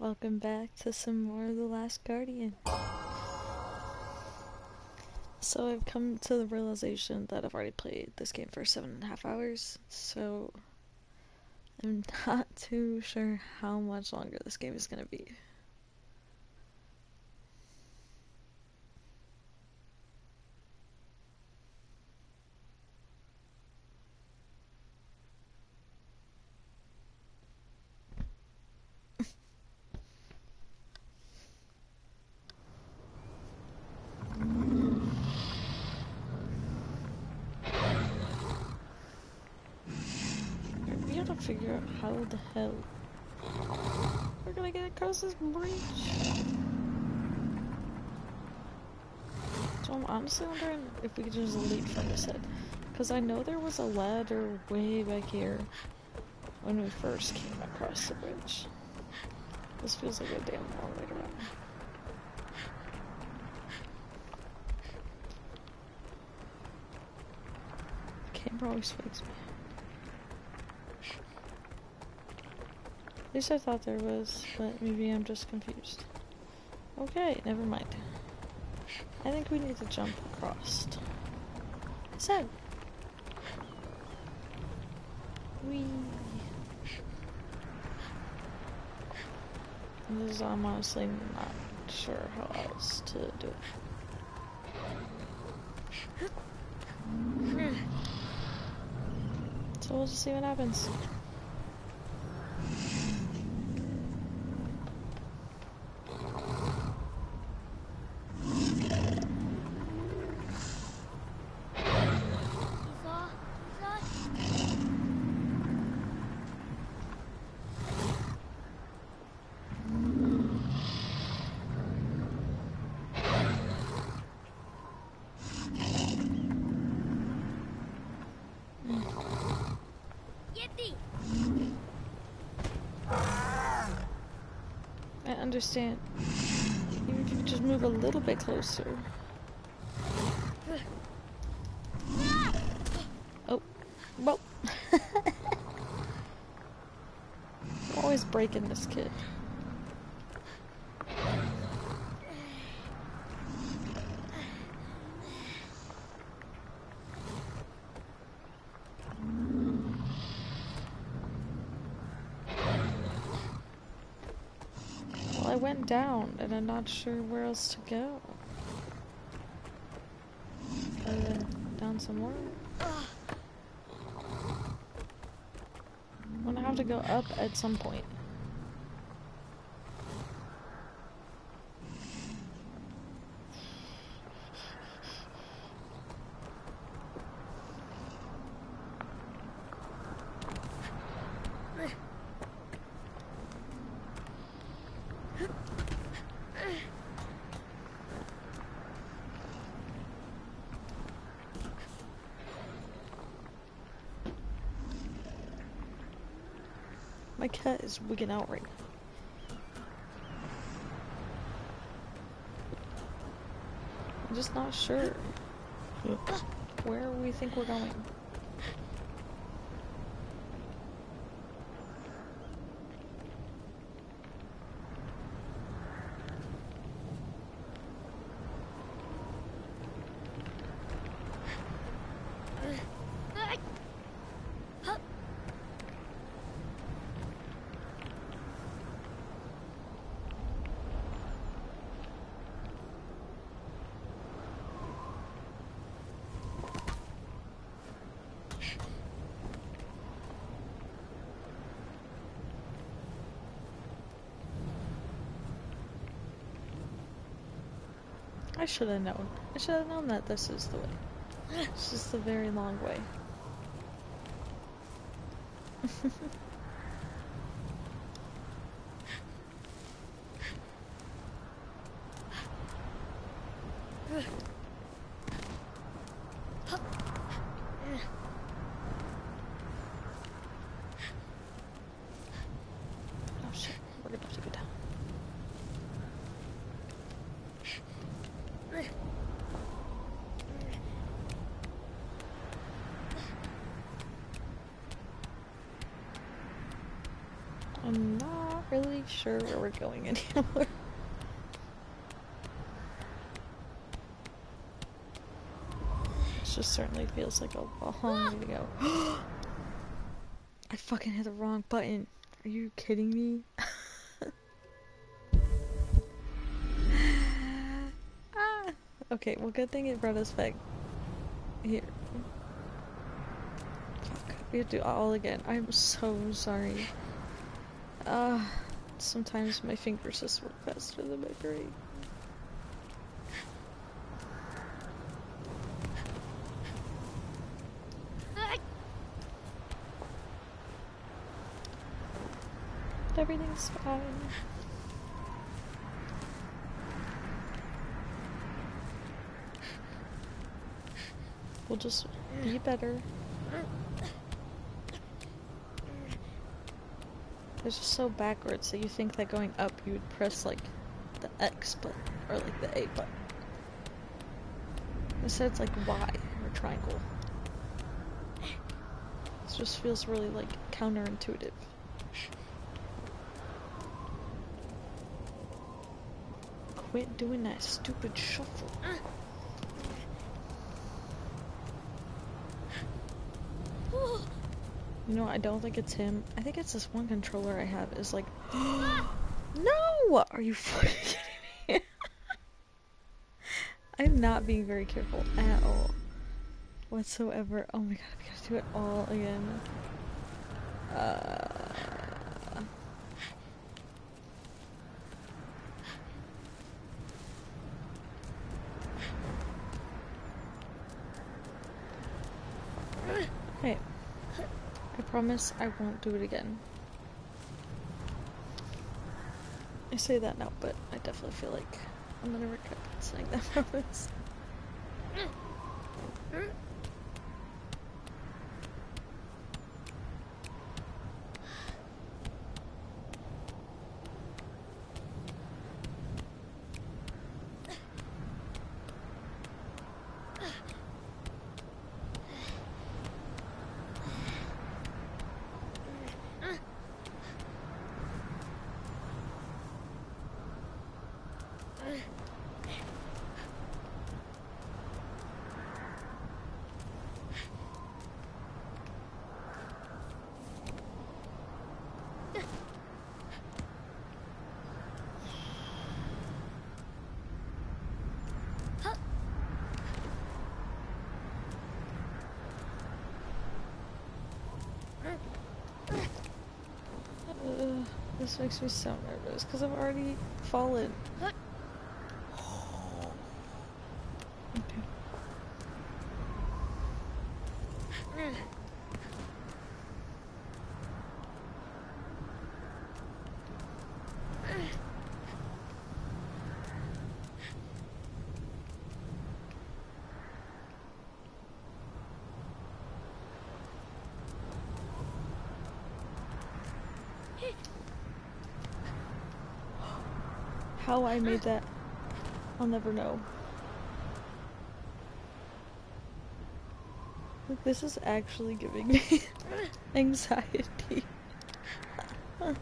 Welcome back to some more of The Last Guardian. So I've come to the realization that I've already played this game for seven and a half hours, so I'm not too sure how much longer this game is gonna be. We gotta figure out how the hell we're gonna get across this bridge. So I'm honestly wondering if we could just leap from this head. Because I know there was a ladder way back here when we first came across the bridge. This feels like a damn long way to around. Camera always fakes me. At least I thought there was, but maybe I'm just confused. Okay, never mind. I think we need to jump across. So. We. This is, I'm honestly not sure how else to do it. So we'll just see what happens. Understand. Even if you just move a little bit closer. Oh, well. Always breaking this kid. Well, I went down, and I'm not sure where else to go. Down some more. I'm gonna have to go up at some point. My cat is wigging out right now. I'm just not sure where we think we're going. I should have known. I should have known that this is the way. It's just a very long way. Oh shit, we're gonna have to go down. I'm not really going anymore. This just certainly feels like a, long way to go. I fucking hit the wrong button. Are you kidding me? ah. Okay, well good thing it brought us back here. We have to do it all again. I'm so sorry. Uh, sometimes my fingers just work faster than my brain. Everything's fine. We'll just be better. It's just so backwards that you think that going up you would press like the X button or like the A button. Instead it's like Y or triangle. This just feels really like counterintuitive. Quit doing that stupid shuffle. Mm. You know, I don't think it's him. I think it's this one controller I have is like, no! Are you fucking kidding me? I'm not being very careful at all. Whatsoever. Oh my god, we gotta do it all again. Uh... Okay. I promise I won't do it again. I say that now, but I definitely feel like I'm gonna regret saying that promise. Mm. Mm. Ugh, this makes me so nervous because I've already fallen. Okay. How I made that, I'll never know. This is actually giving me anxiety. uh,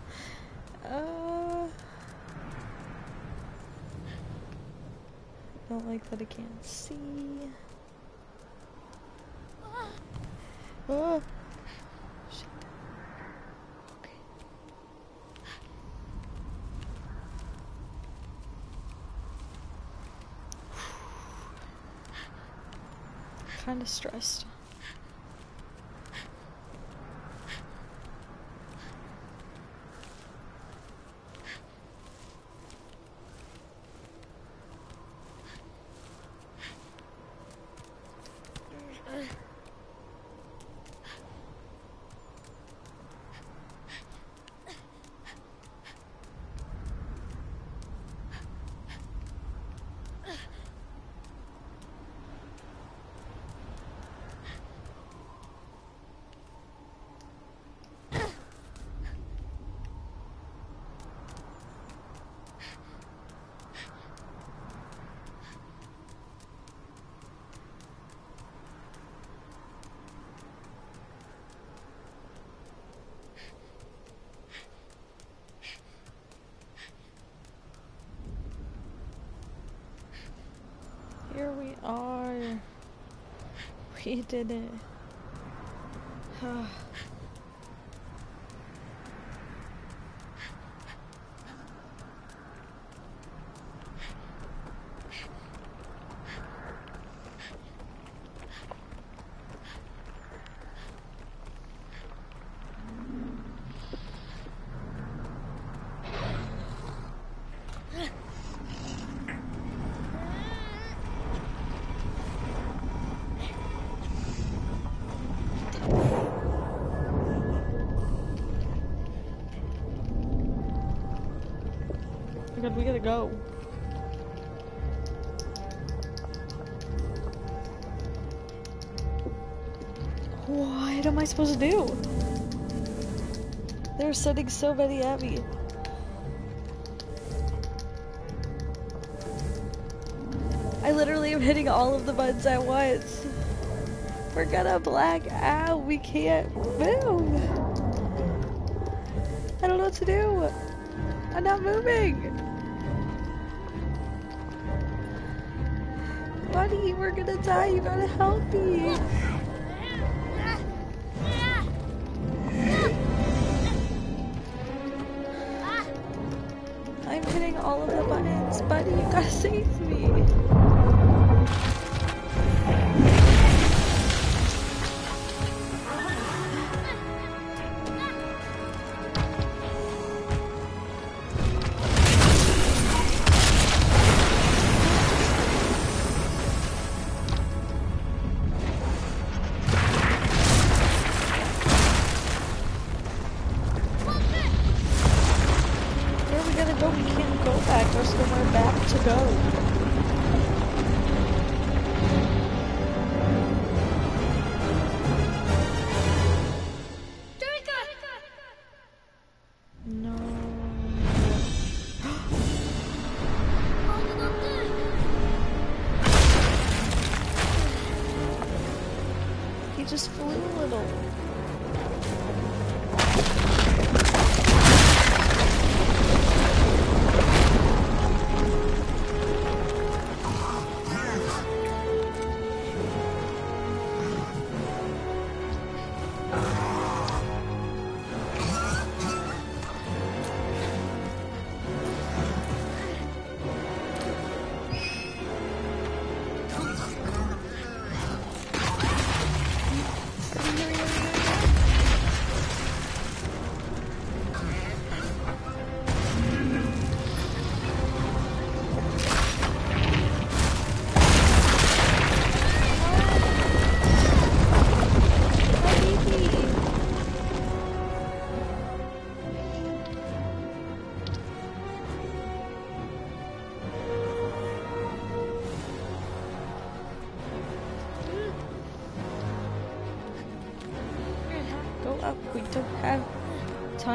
don't like that I can't see. Oh. Shit. Okay. Kind of stressed. We did it. gotta go. What am I supposed to do? They're sending so many at me. I literally am hitting all of the buttons at once. We're gonna black out. We can't move. I don't know what to do. I'm not moving. Gonna die. You gotta help me.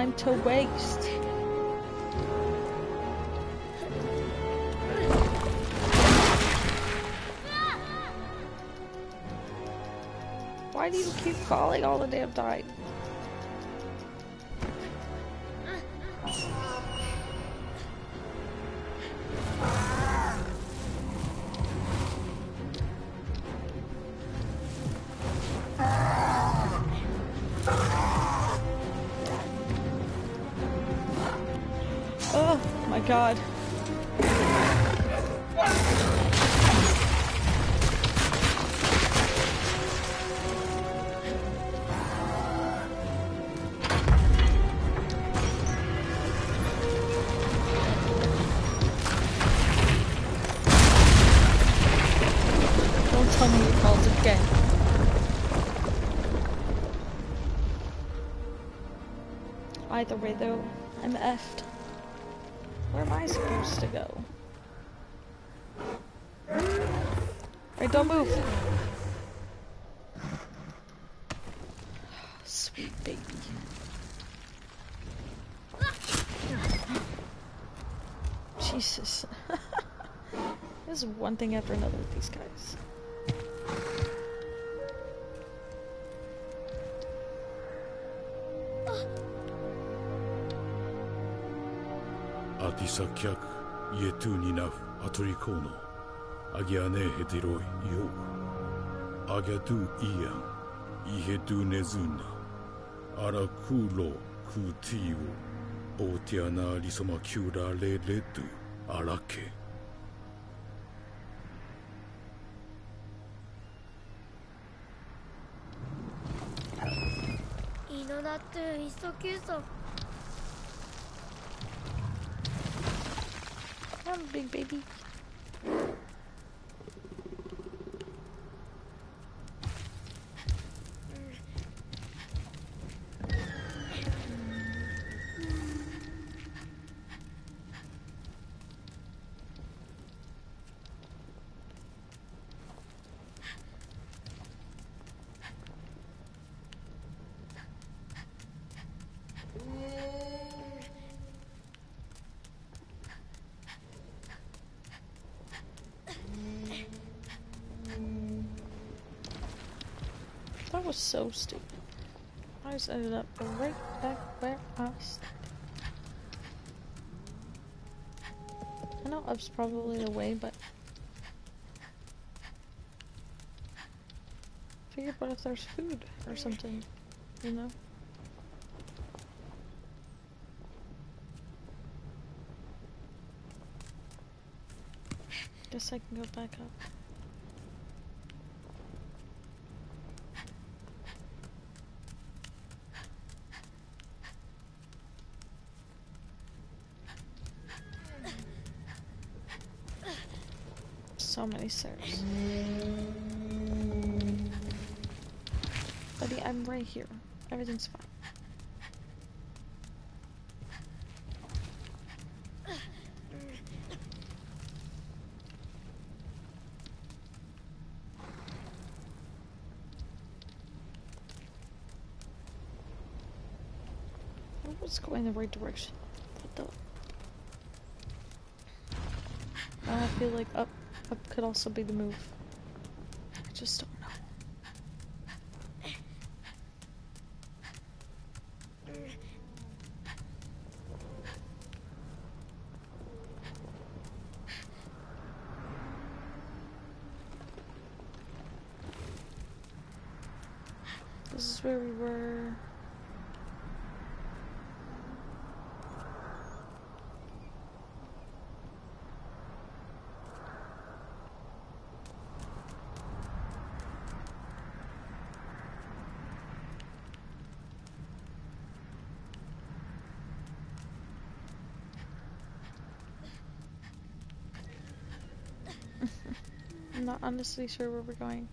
Time to waste. Why do you keep calling all the damn time? God. Don't tell me you called it again. Either way though, I'm effed. thing after another with these guys. Atisakiak yetu ninaf atrikono. Agiane hetiro yo. Agatu ian. Ihetu nezuna. Arakulo kutiu Otiana risoma kiura le letu. Arake. he's so visto chiuso. Come on, big baby. So stupid. I just ended up right back where I started. I know up's probably the way, but figure what if there's food or something, you know? Guess I can go back up. So. Buddy, I'm right here. Everything's fine. I was going the right direction. What the? I feel like up, up could also be the move. I just don't know. This is where we were. I'm not honestly sure where we're going.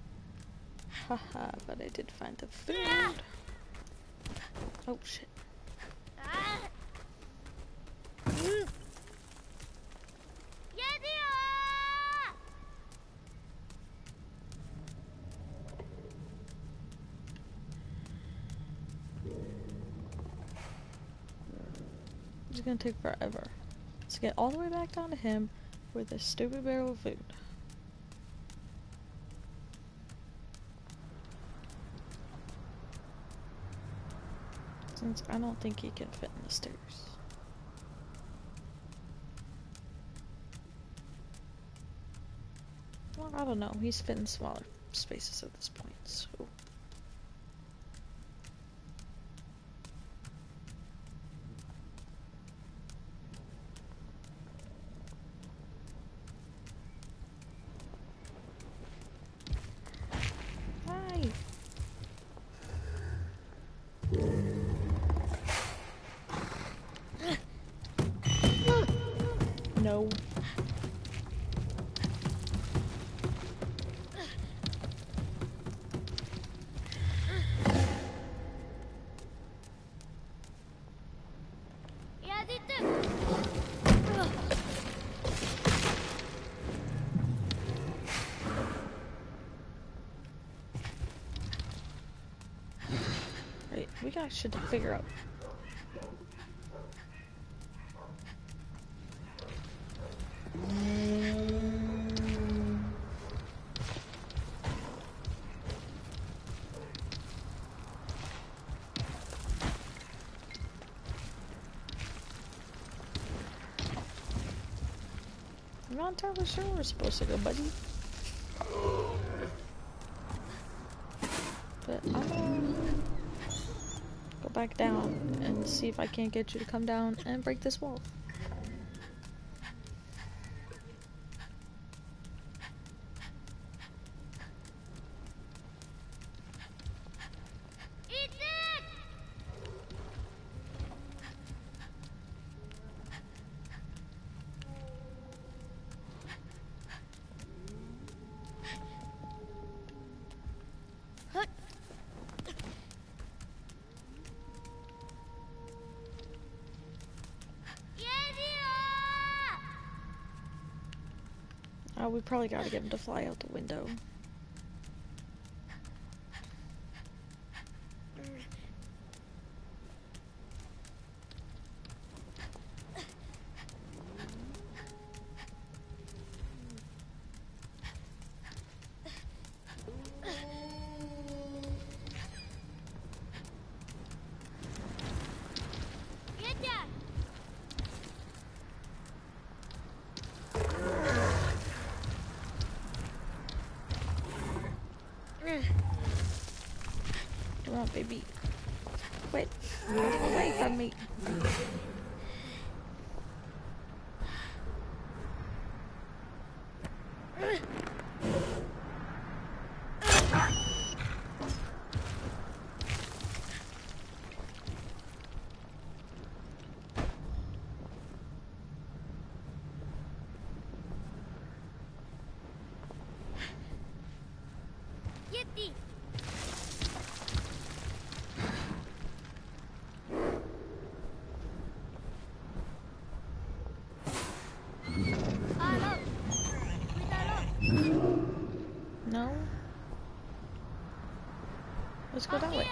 Haha, but I did find the food. Oh shit. It's gonna take forever to get all the way back down to him with this stupid barrel of food. Since I don't think he can fit in the stairs. Well, I don't know. He's fitting smaller spaces at this point, To figure out. I'm not entirely sure we're supposed to go, buddy. Back down and see if I can't get you to come down and break this wall. Eat it! Hut. Yeah, Oh, we probably gotta get him to fly out the window. Get that! Come on, baby. Quit running away from me. Yeti! Alo! Cuidado! No? Let's go that way.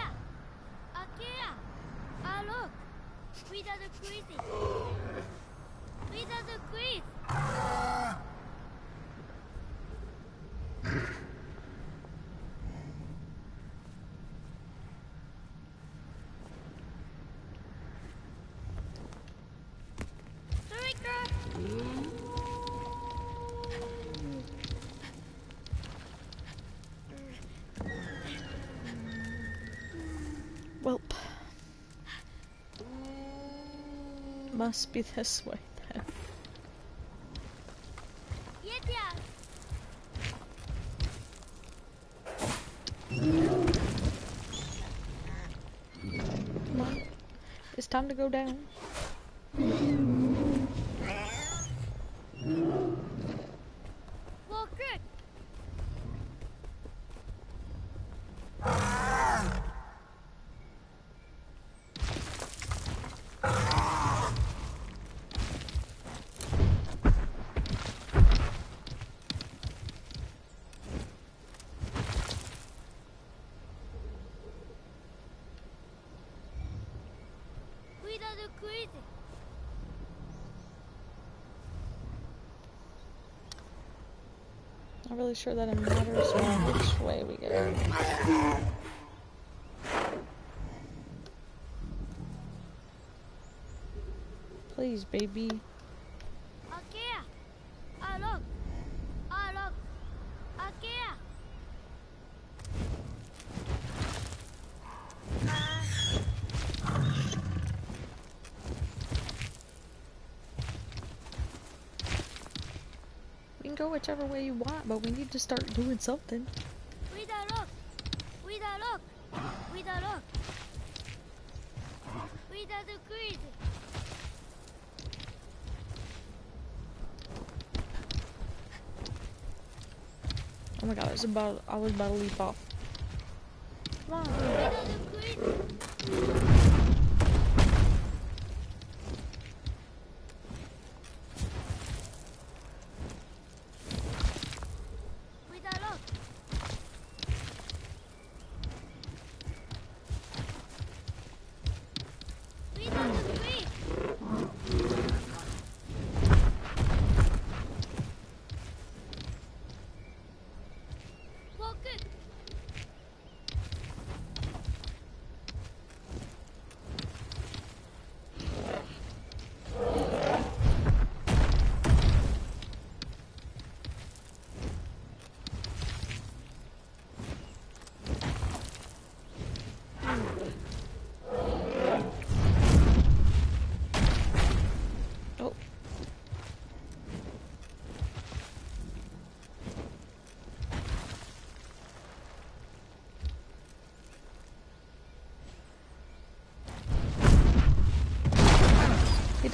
Must be this way then. Come on. It's time to go down. Really sure that it matters which way we go. Please, baby. Akea! Alok! Alok! Akea! We can go whichever way you want, but we need to start doing something. Cuidado! Cuidado, Chris! Oh my god, I was about I was about to leap off. Come on.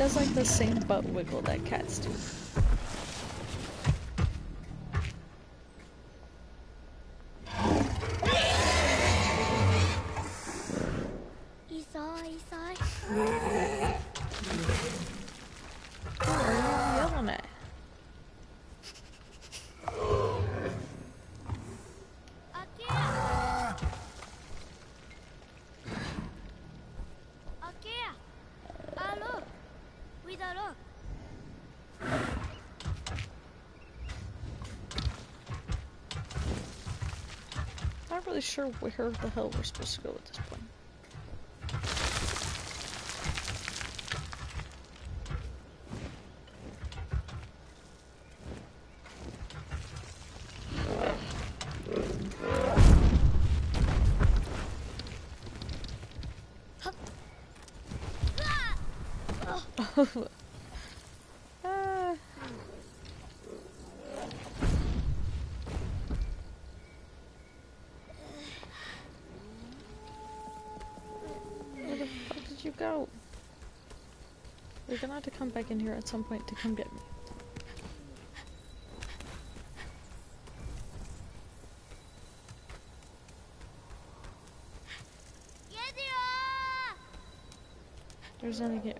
Does like the same butt wiggle that cats do. Really sure where the hell we're supposed to go at this point. Ah. Where the fuck did you go? You're gonna come back in here at some point to come get me. There's nothing here.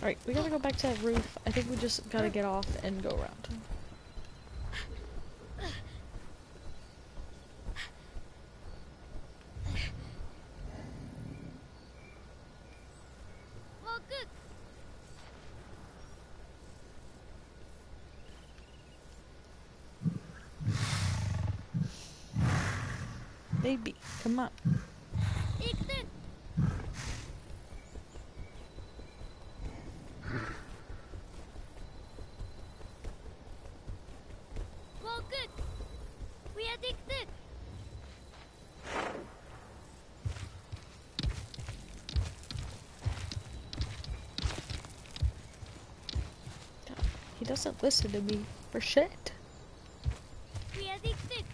Alright, we gotta go back to that roof. I think we just gotta get off and go around. Well, good. Baby, come on. Ikten! Well, good. We are addicted. He doesn't listen to me for shit. We are addicted.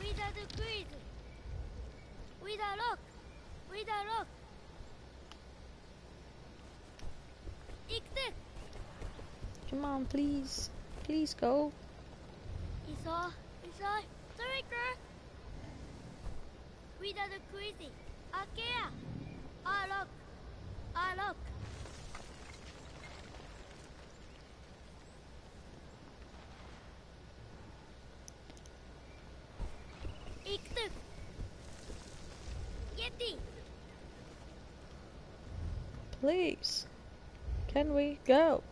We are the greed. We are rock. We are rock. Ikten! Come on, please. Please go. Isa, Isa, Striker! We are the crazy. Iktuk! Yeti! Please. Can we go?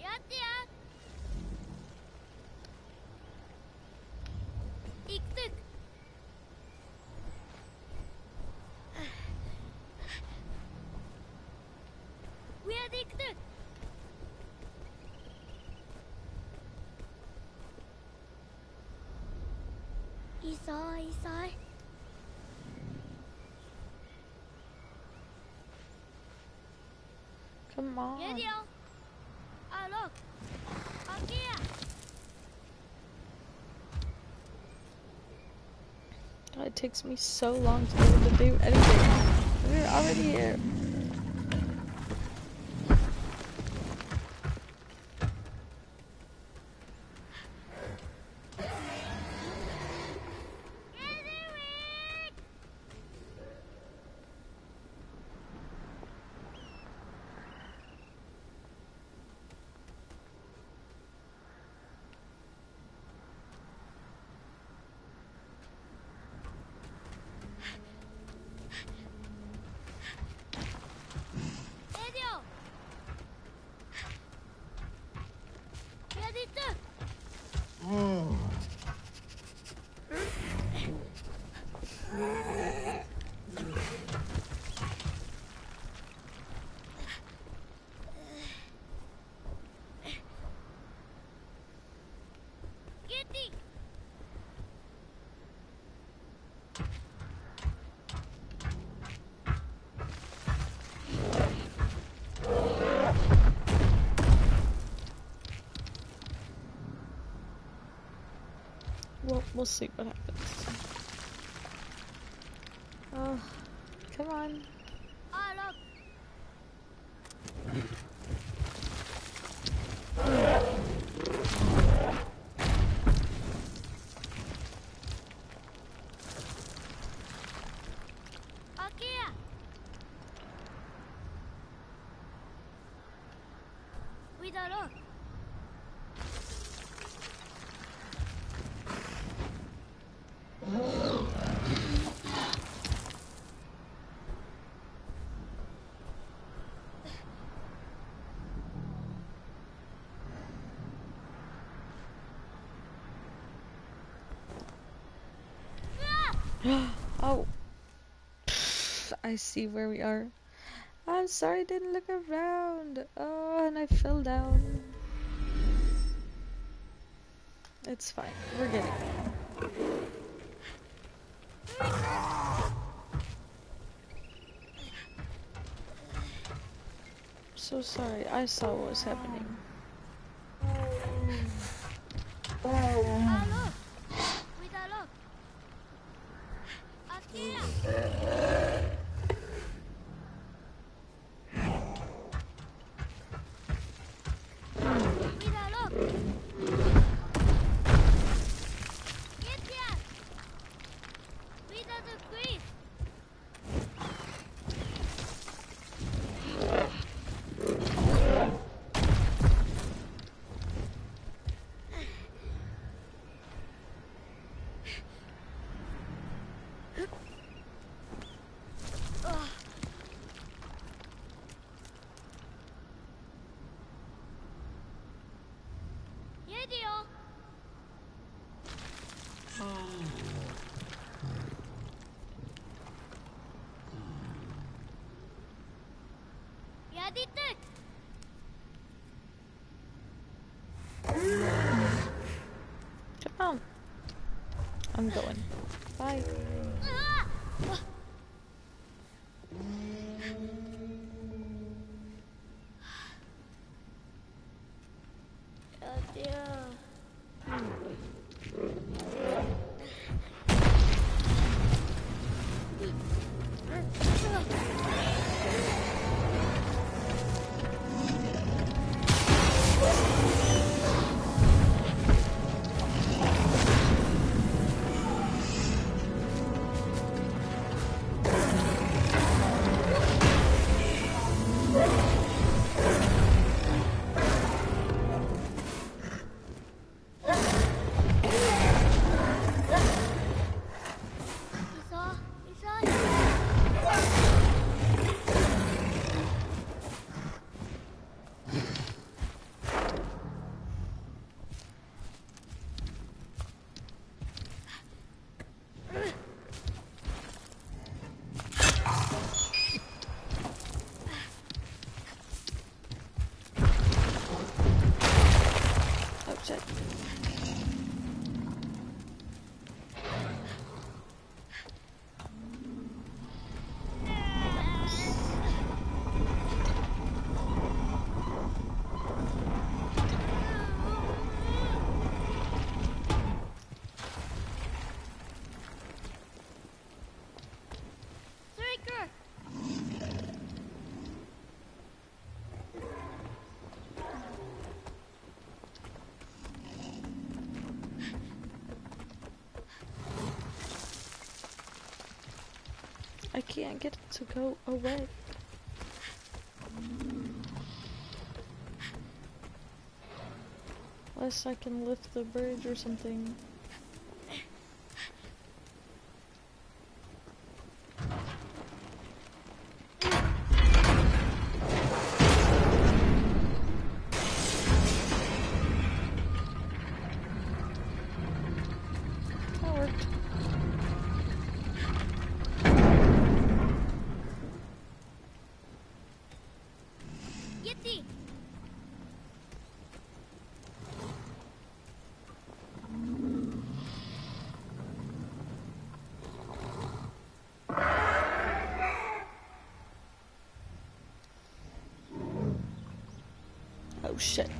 Yatia! Iktuk! We are Iktuk! Isai, Isai. Come on. Yedio! Alok! Oh, Akea! Oh, God, it takes me so long to be able to do anything. We're already here. We'll see what happens. Oh, come on. Ah, look. Akia. Oh. I see where we are. I'm sorry I didn't look around. Oh, and I fell down. It's fine. We're getting there. So sorry. I saw what was happening. Oh. Can't get it to go away. Unless I can lift the bridge or something. That worked. Yeti. Oh shit.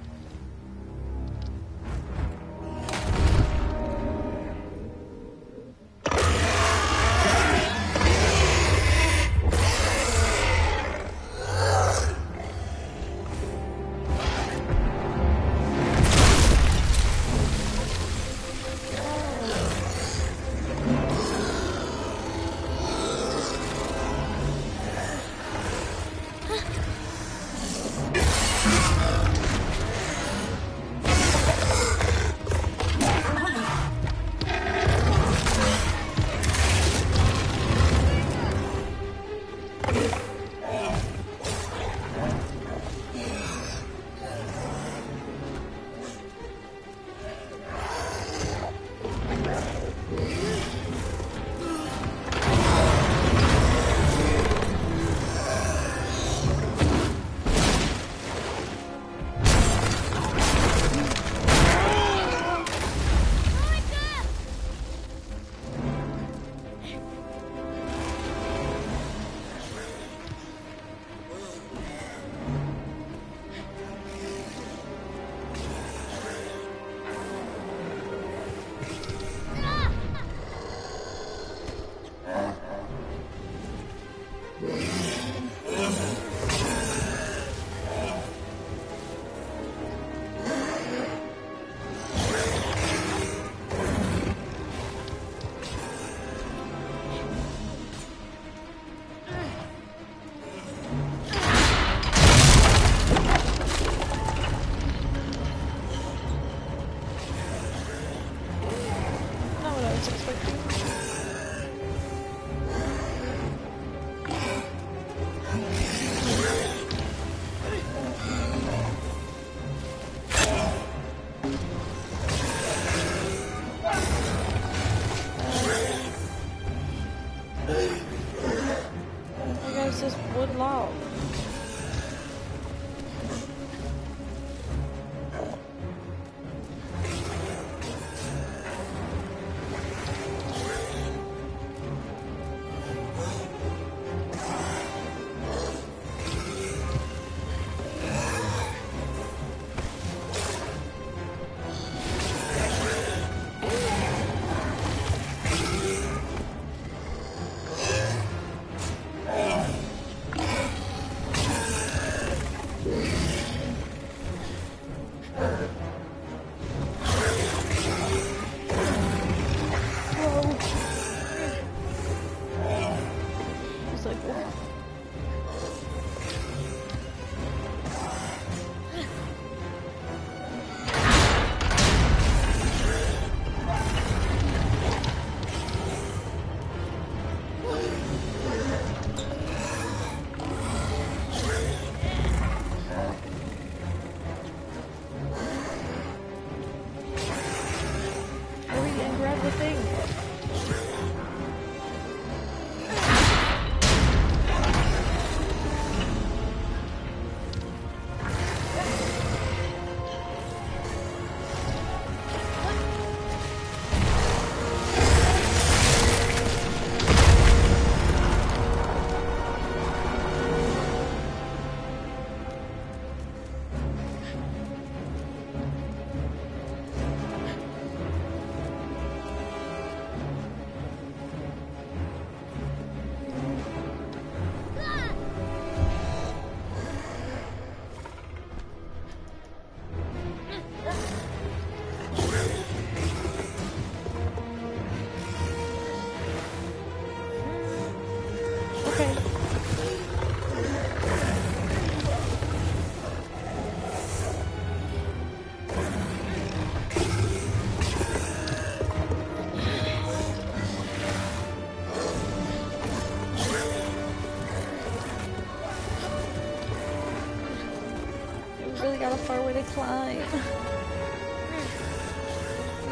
We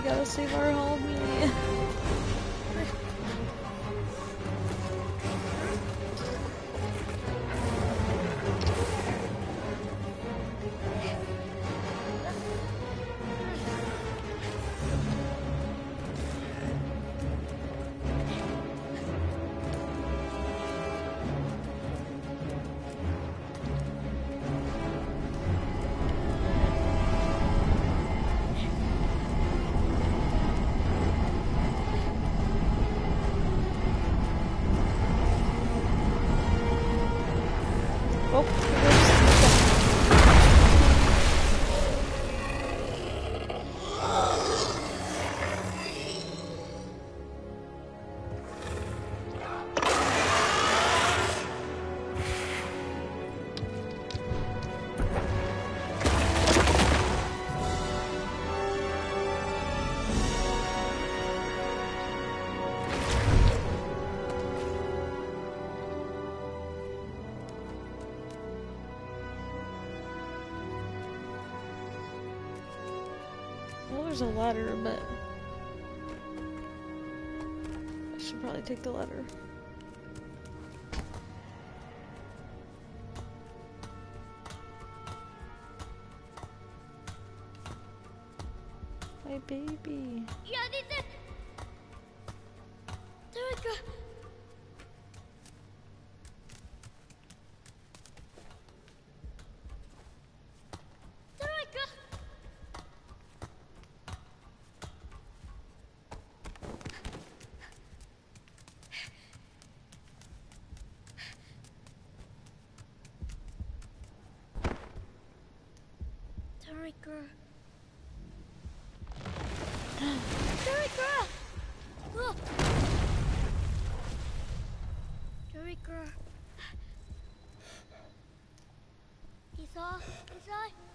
gotta save our homie. There's a ladder, but I should probably take the ladder. Trico. Trico. Look. Trico. Isa, Isa.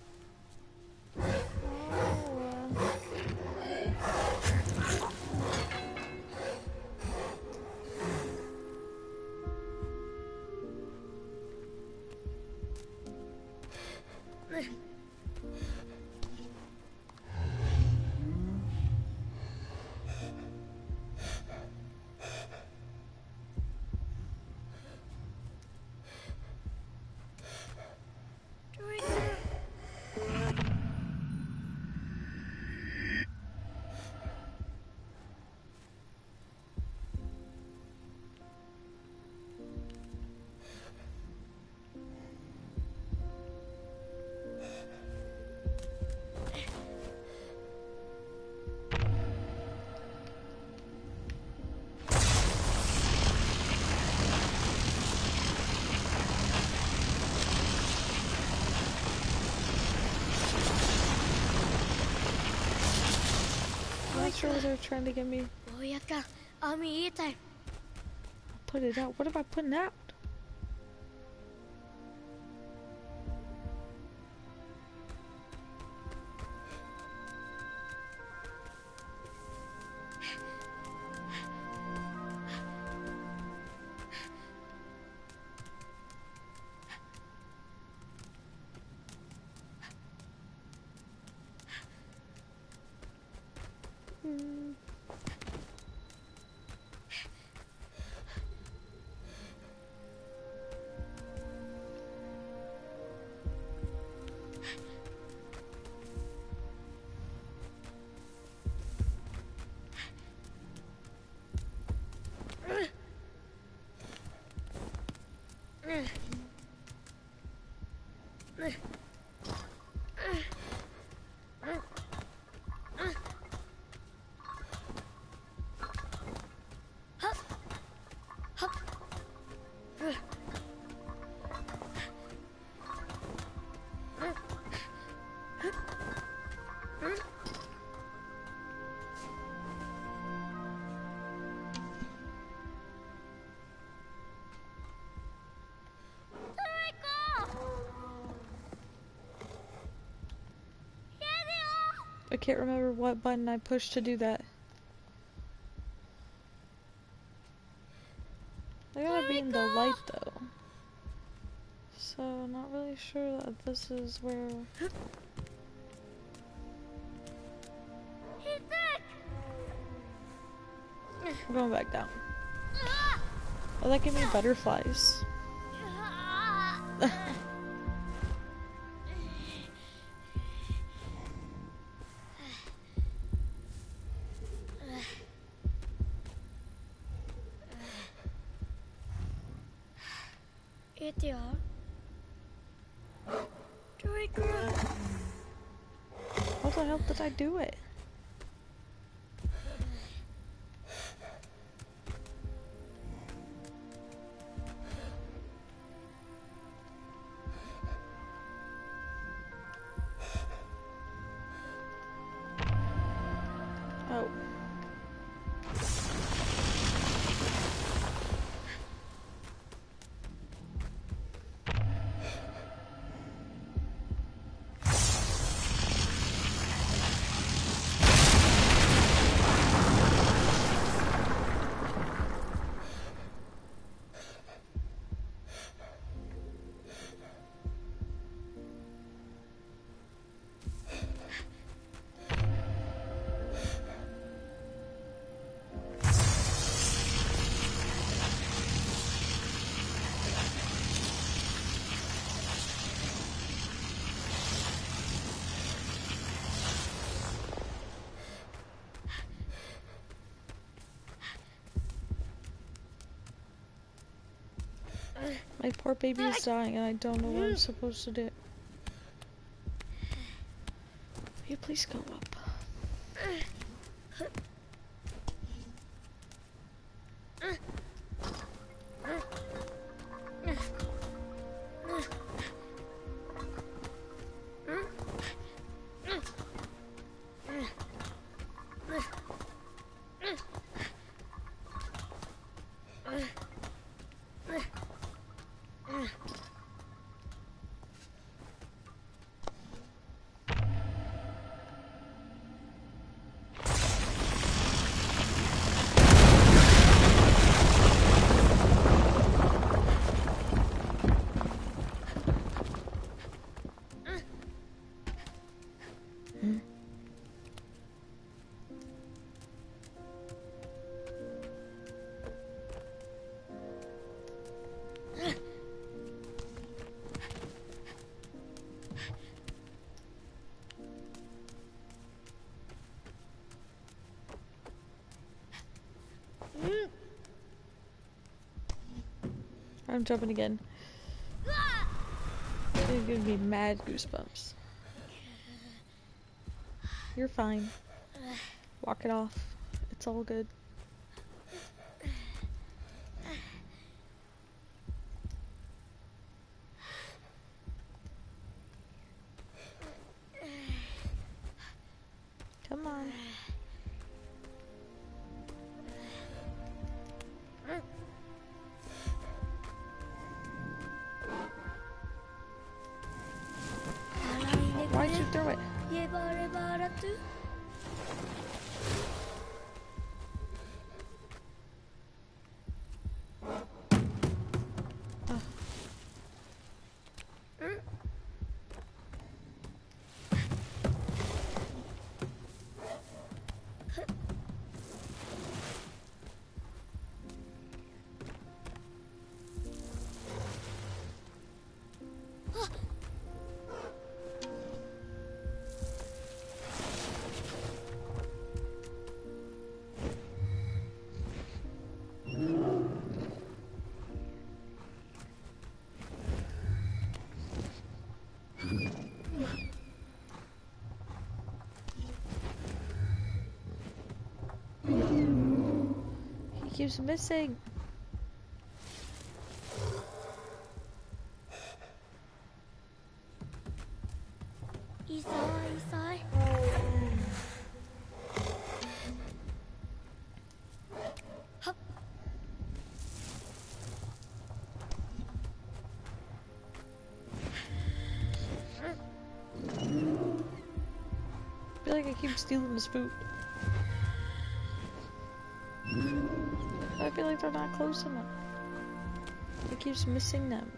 I'm not sure what they're trying to get me. A mi ita. Put it out. What am I putting out? Can't remember what button I pushed to do that. I gotta be in the light though. So, not really sure that this is where... I'm going back down. Ah! Oh, that gave me butterflies. Ah! Vet jag? Joycraft! How the hell did I do it? My poor baby is dying and I don't know what I'm supposed to do. Will you please go up? I'm jumping again. It's gonna be mad goosebumps. You're fine. Walk it off. It's all good. Keeps missing. Isai, Isai. Hup. I feel like I keep stealing his food. Feel like they're not close enough. He keeps missing them.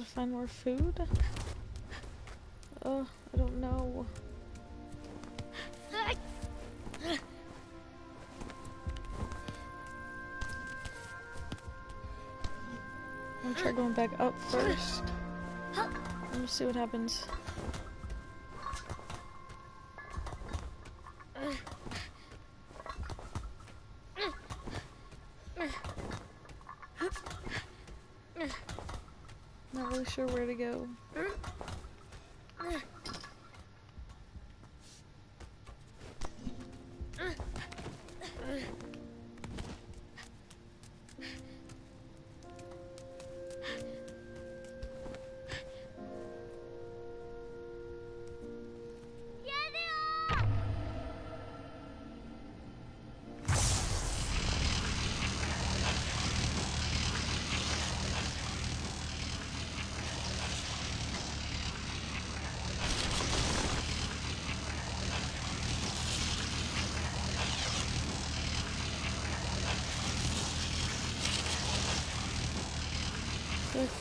Gotta find more food? Oh, I don't know. I'm gonna try going back up first. Let me see what happens. Sure where to go.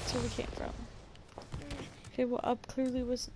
That's where we came from. Okay, well up clearly was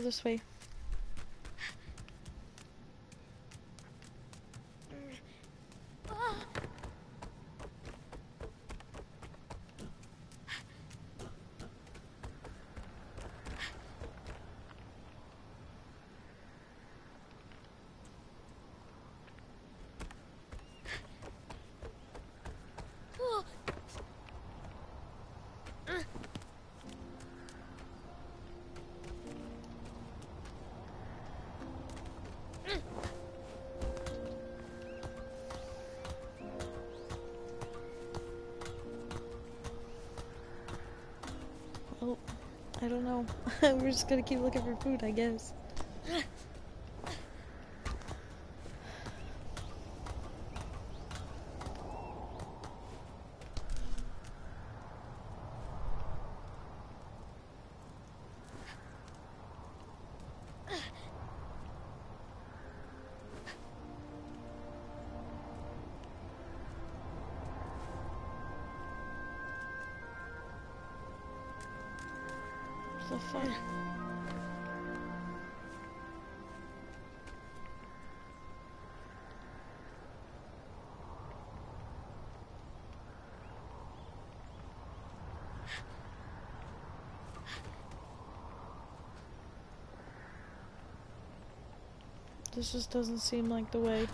this way. Know. We're just gonna keep looking for food, I guess. This just doesn't seem like the way.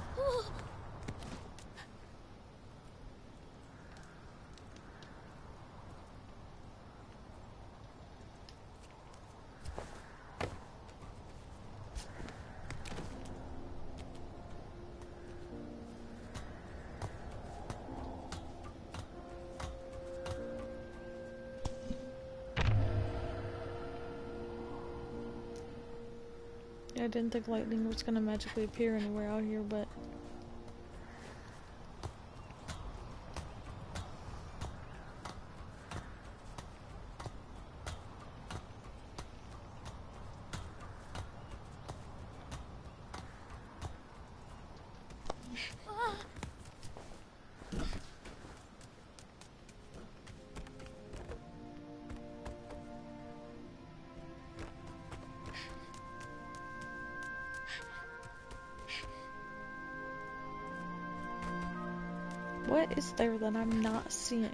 I didn't think lightning was gonna magically appear anywhere out here, but what is there that I'm not seeing?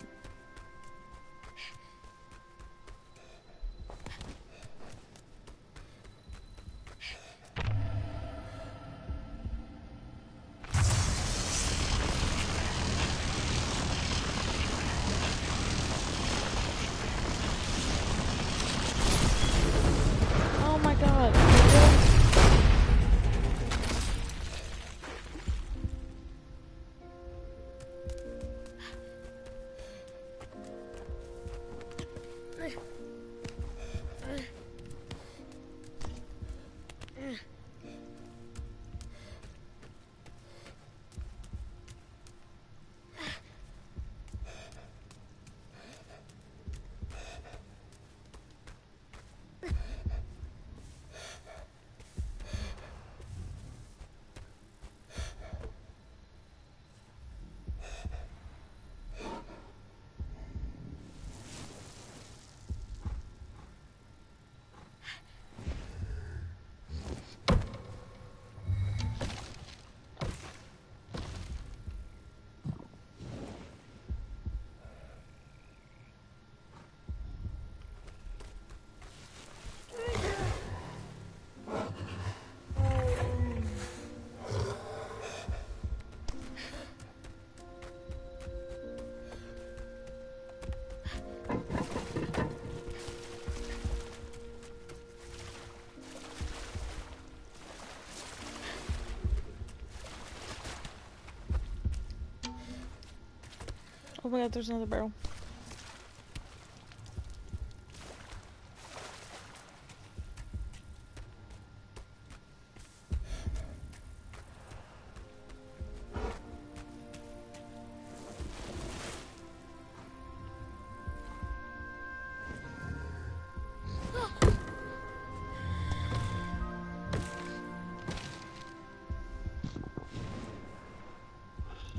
Oh my god, there's another barrel.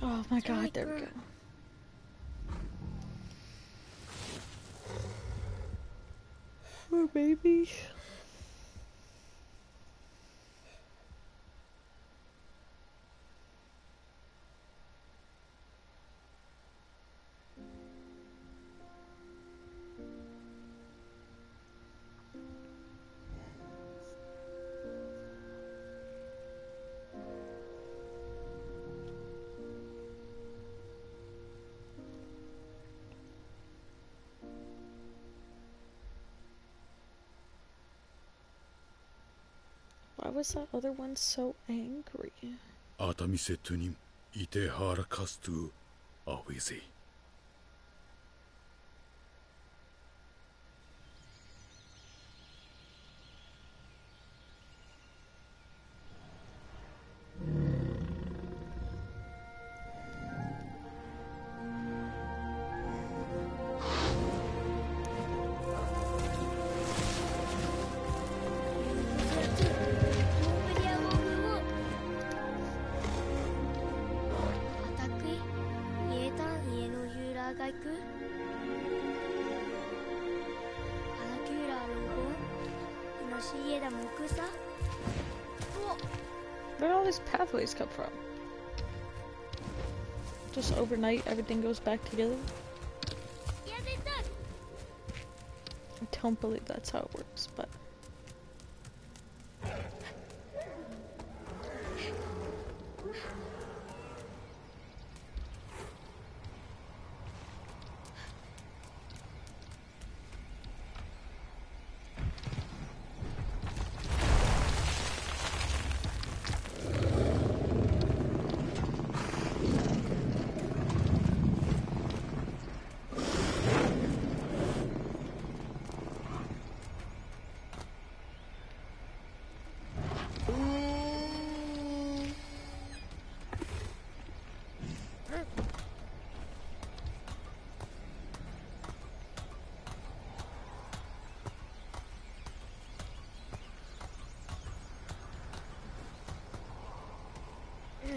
Oh my god, there we go. Oh baby. Why was that other one so angry? Atamise tunim ite harakastu awizi. night, everything goes back together. I don't believe that's how it works, but...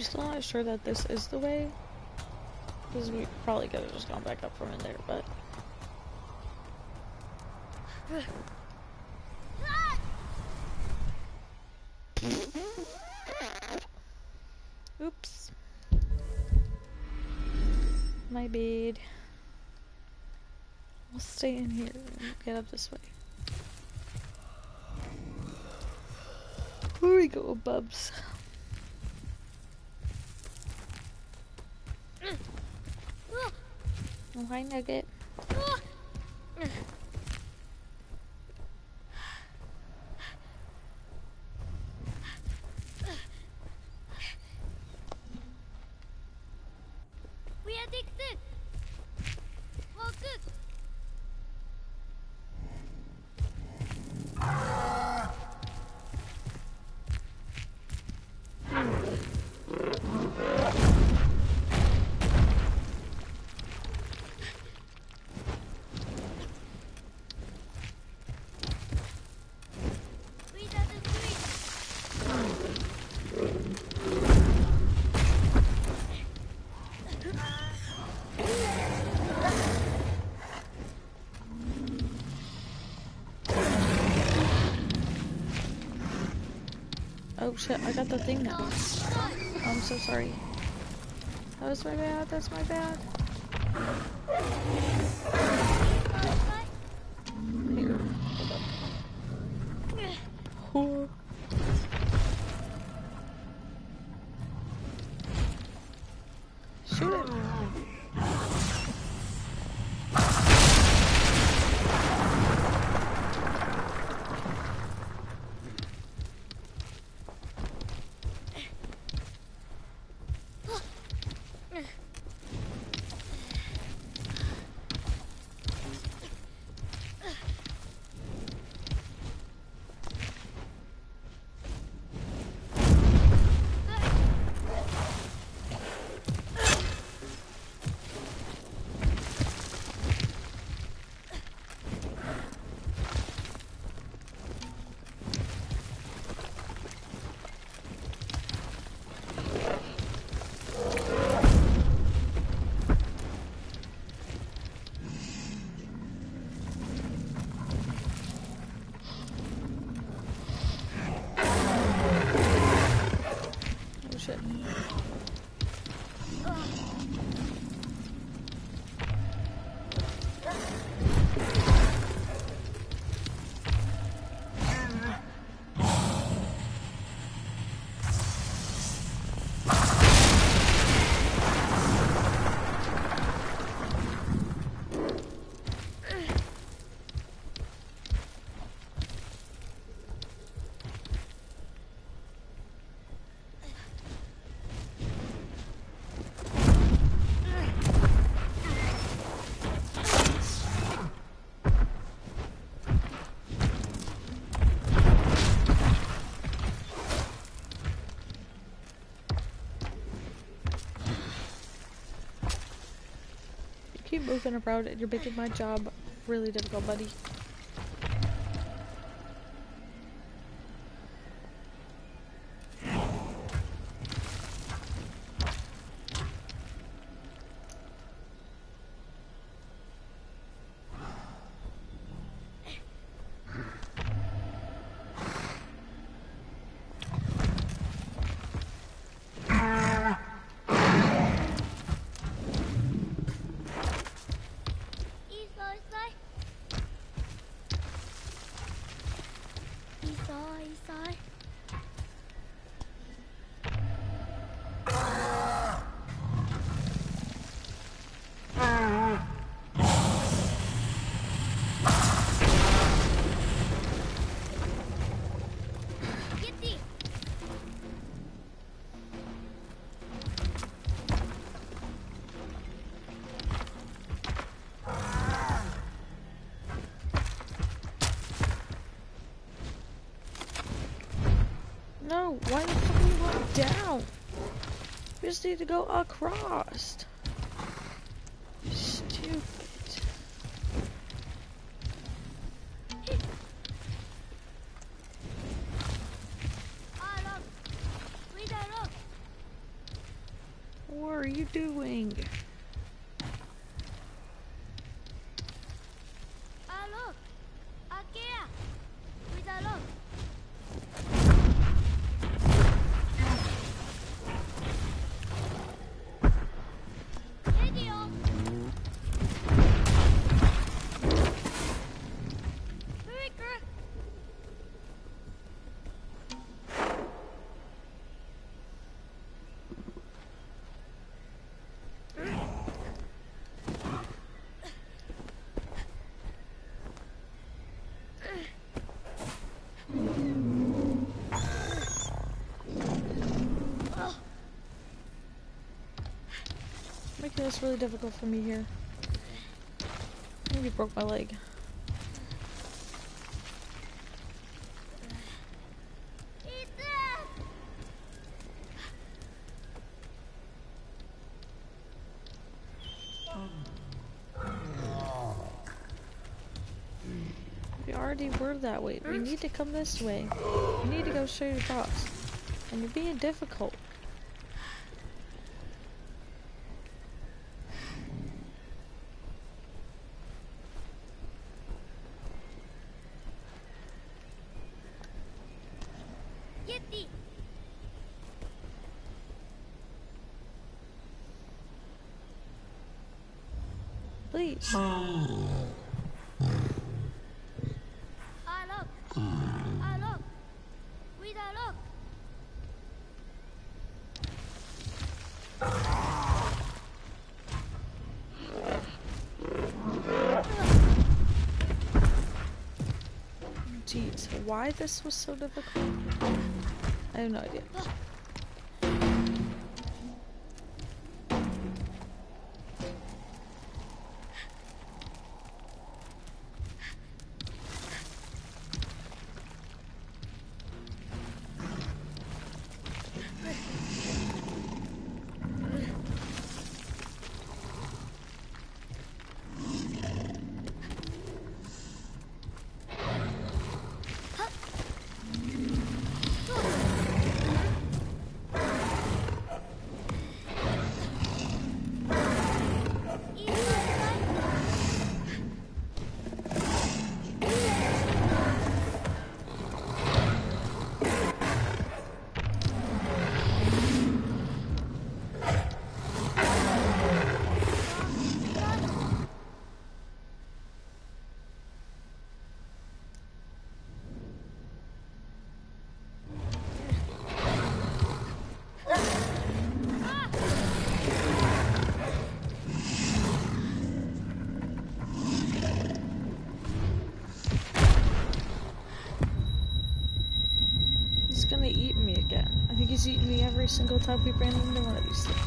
still not sure that this is the way. Because we probably could have just gone back up from in there, but. Oops. My bad. We'll stay in here and get up this way. Here we go, Bubs. Hi, Nugget. Oh shit, I got the thing now. I'm so sorry. That was my bad, that's my bad. Keep moving around and you're making my job really difficult, buddy. Why the fuck are you going down? We just need to go across. Stupid. What are you doing? This really difficult for me here. Maybe broke my leg. We already were that way. We need to come this way. We need to go straight across. And you're being difficult. Please. Ah, look. Ah, look. With a look. Jeez, why this was so difficult? I have no idea. Single time we ran into one of these things.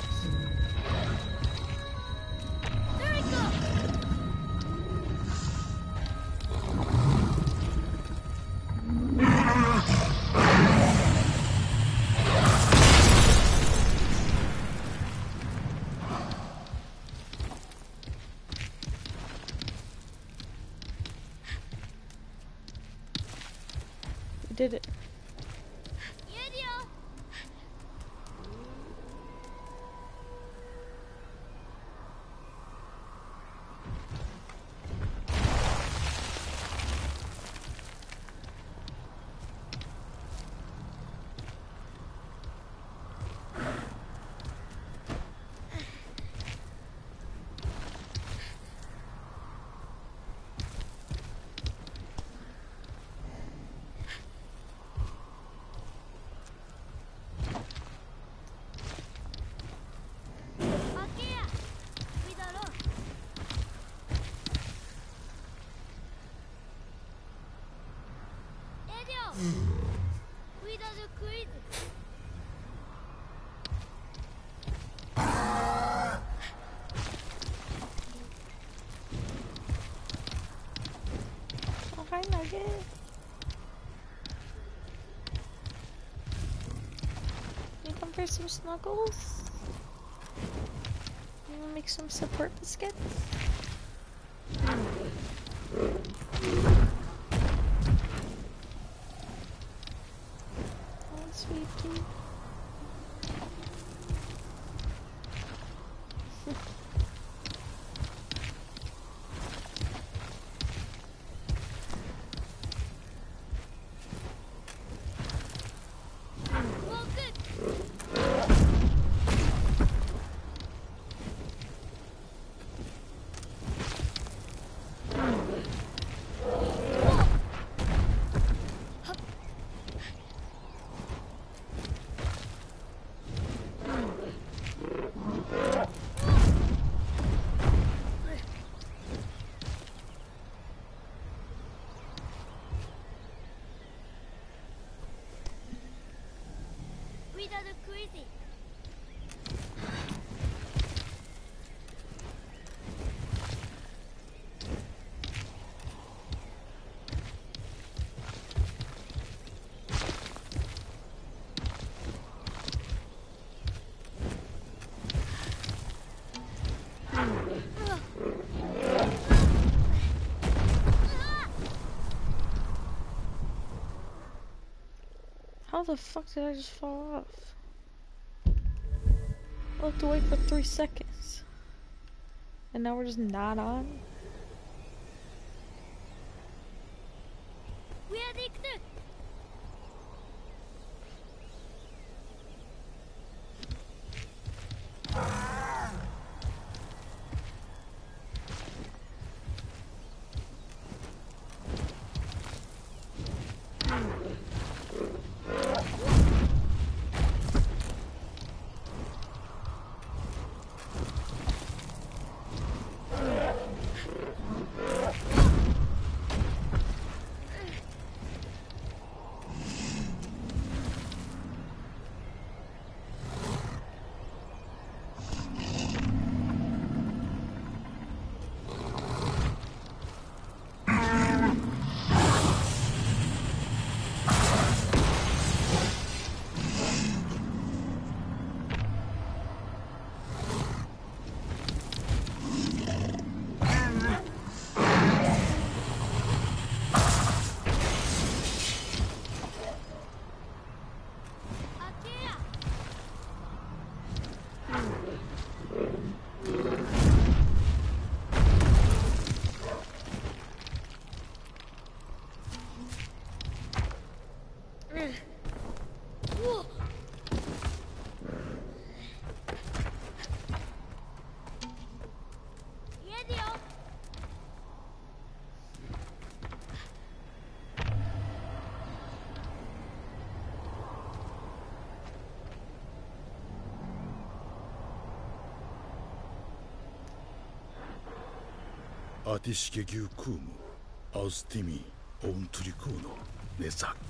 Did it. Yudio. Akia. With a look. Edio. With a quiz. Oh, hi, Nugget. You come some snuggles? You wanna make some support biscuits? Oh, sweetie. Well, good. With a quiz. How the fuck did I just fall off? I'll have to wait for three seconds. And now we're just not on? アティシケギュークームアウスティミオントリクーノネザク。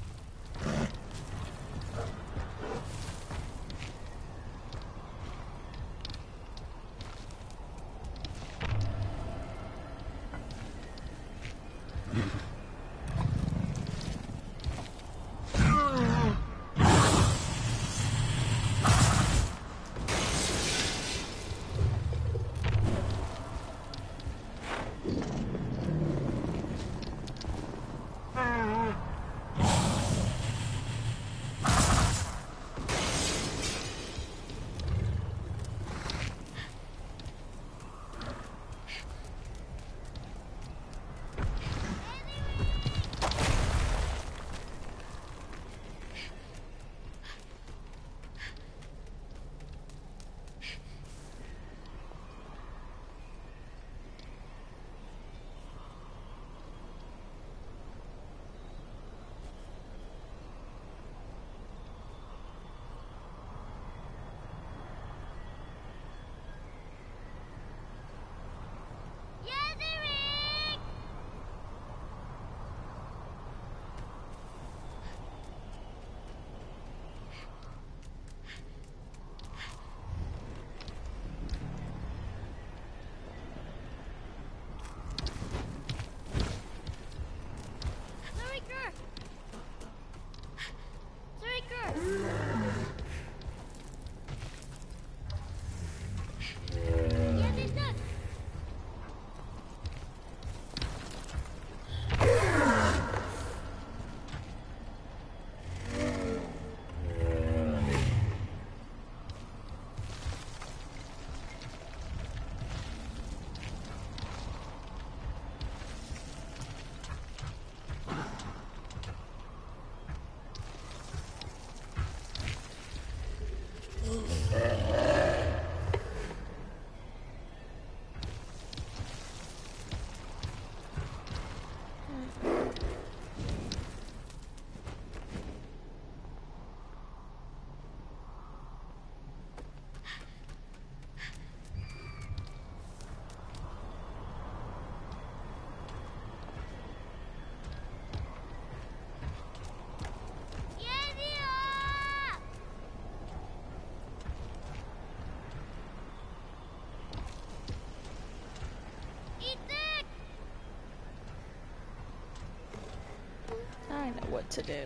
To do.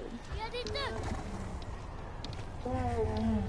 Oh,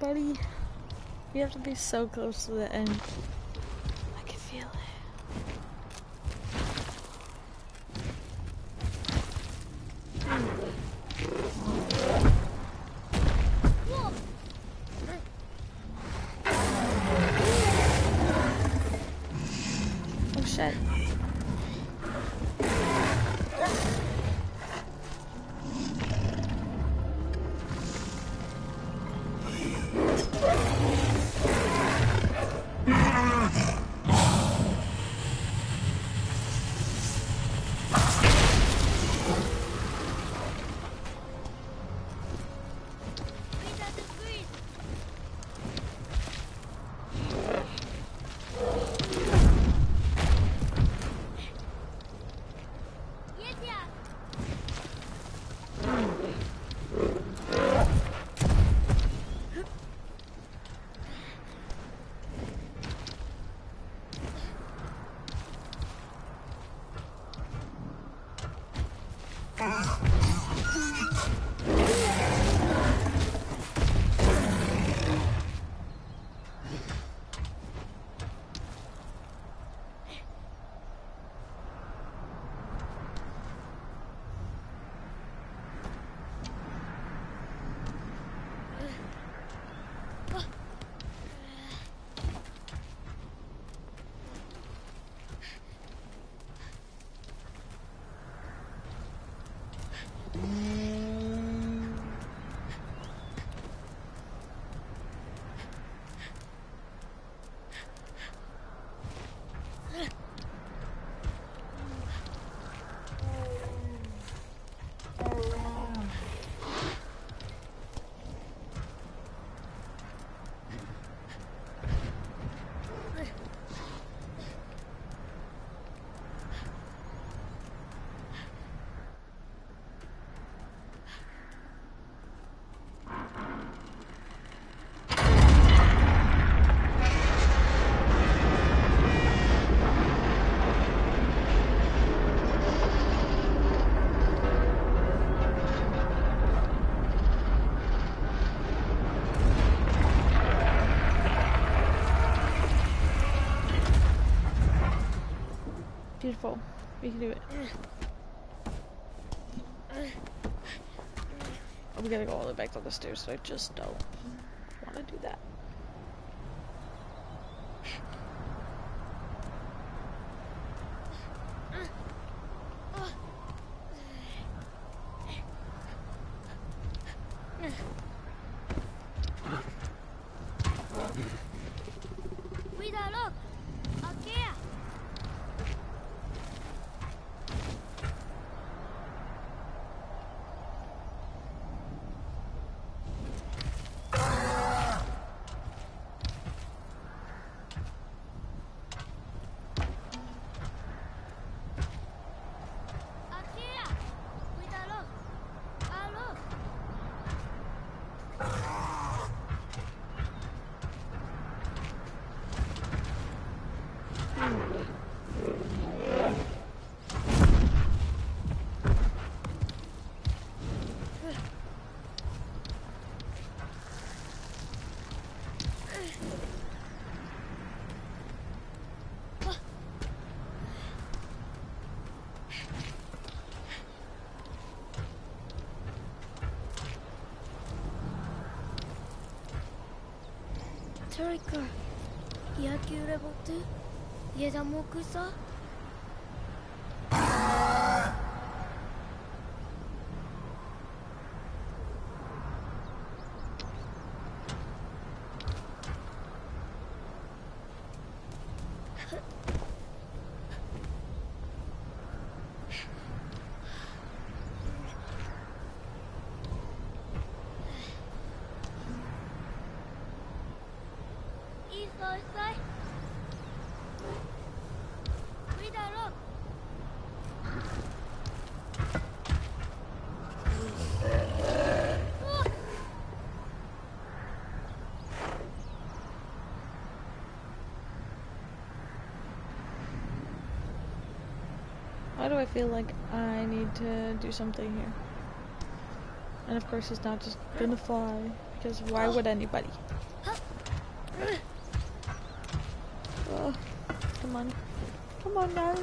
buddy. You have to be so close to the end. We can do it. Oh, we gotta go all the way back up the stairs, so I just don't want to do that. 勝利君野球レボって家田もくさ。Do I feel like I need to do something here? And of course, it's not just gonna fly, because why would anybody? Come on. Come on now.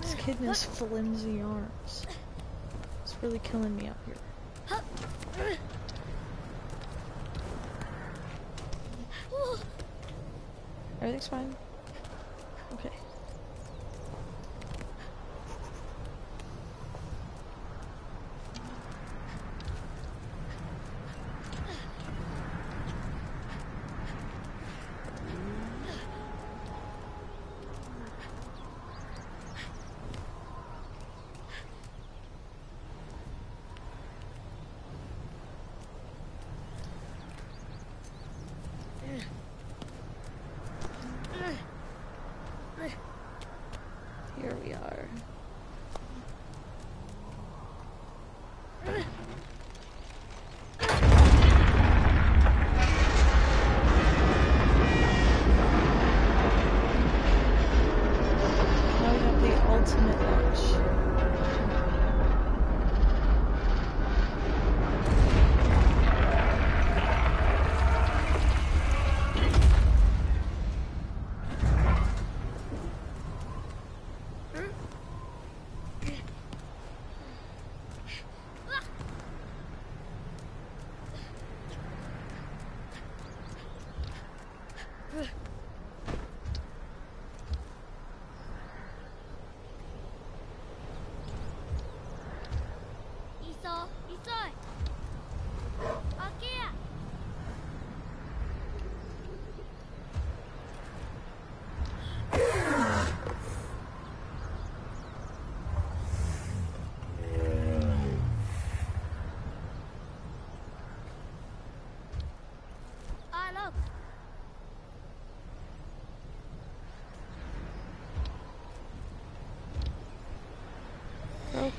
This kid his flimsy arms. It's really killing me up here. Everything's fine.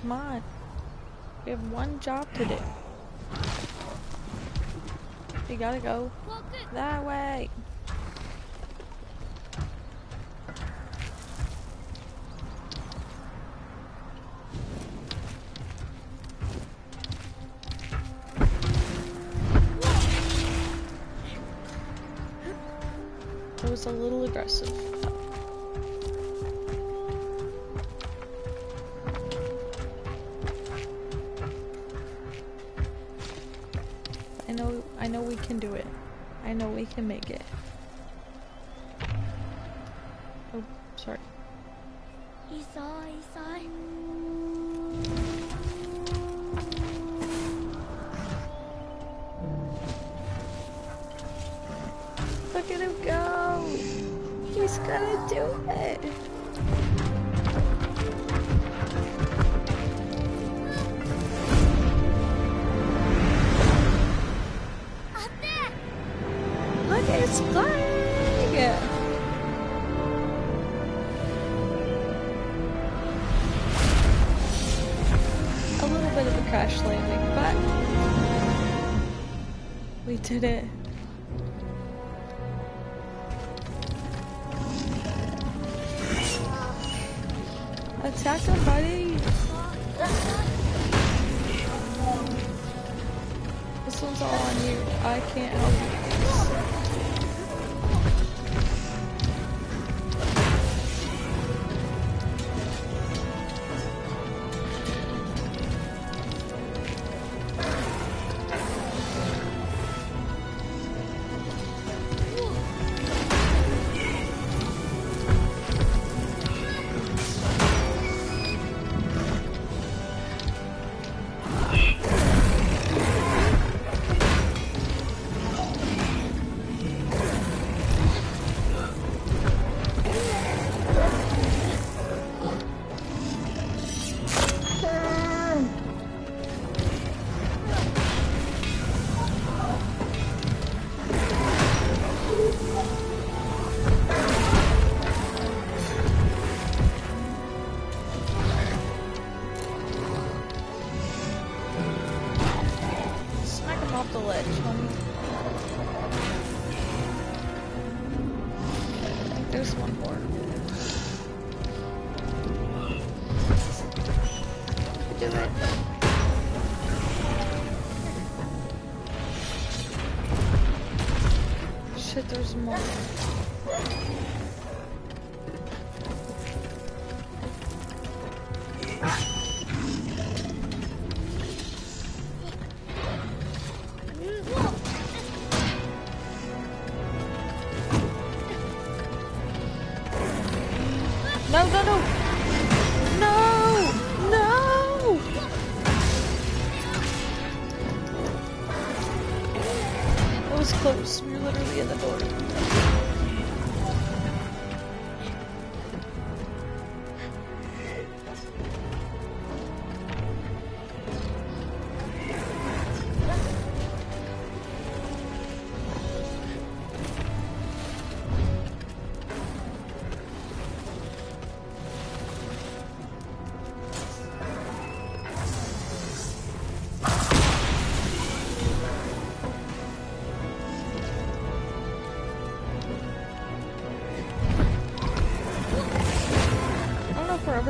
Come on. We have one job to do. We gotta go that way. we can make it. Oh, sorry. Esau, Esau. Look at him go! He's gonna do it! did it.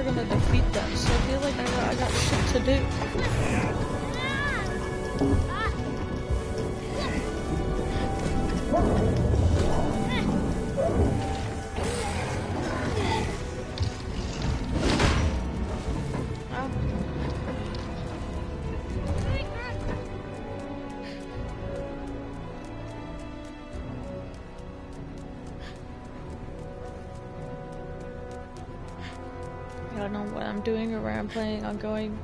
we're gonna defeat them, I'm planning on going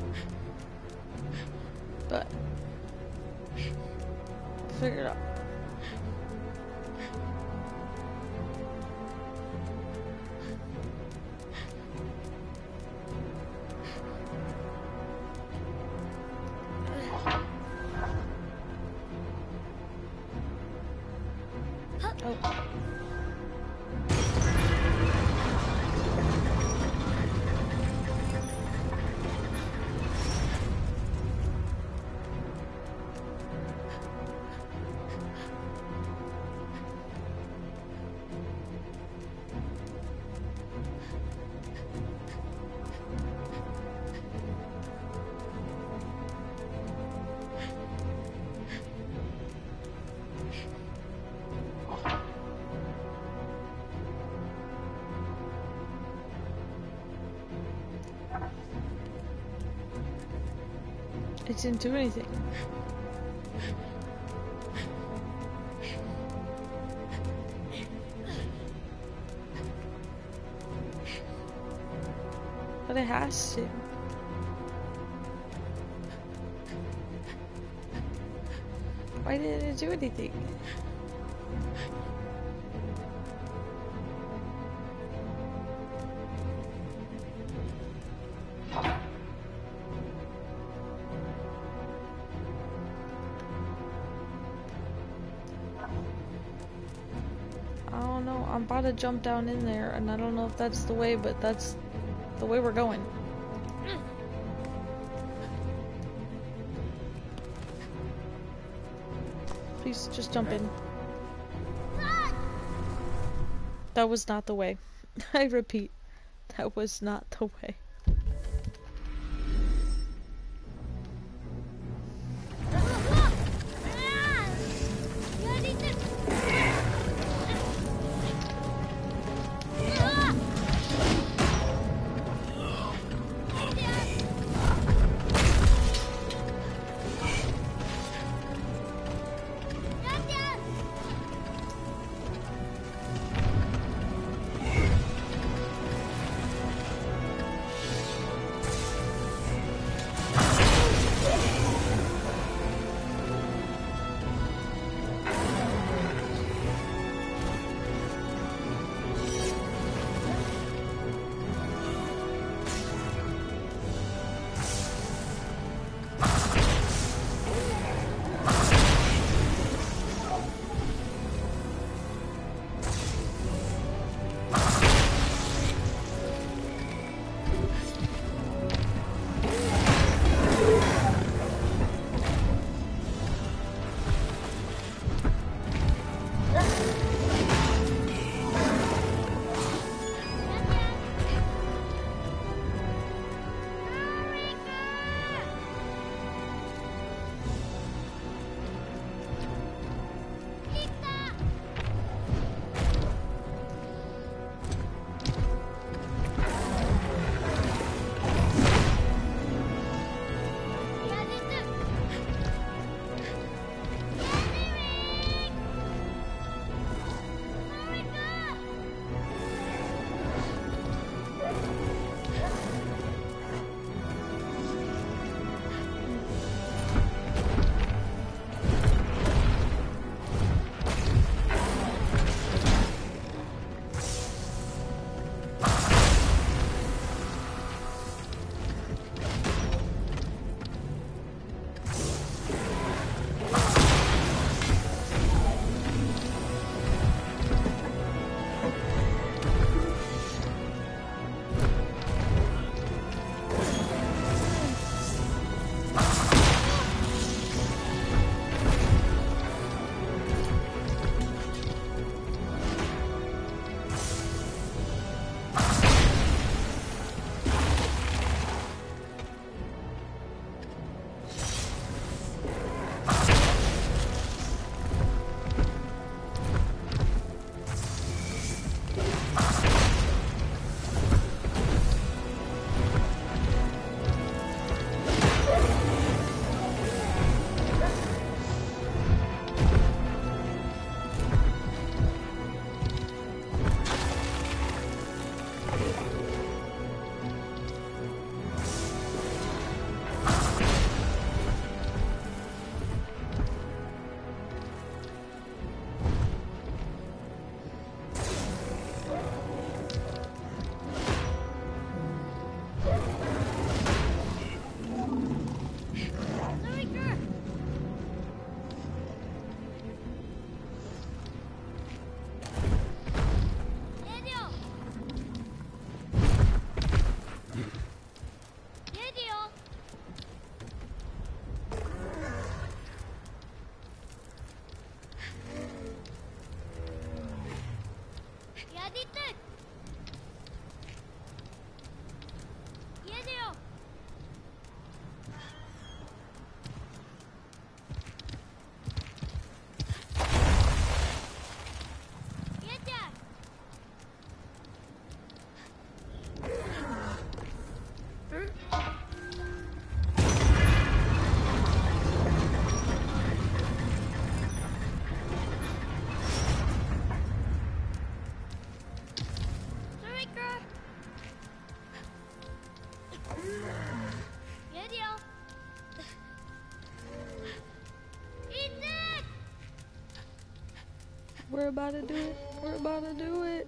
It didn't do anything. But it has to. Why didn't it do anything? To jump down in there, and I don't know if that's the way, but that's the way we're going. Please just jump in. That was not the way. I repeat, that was not the way. We're about to do it. We're about to do it.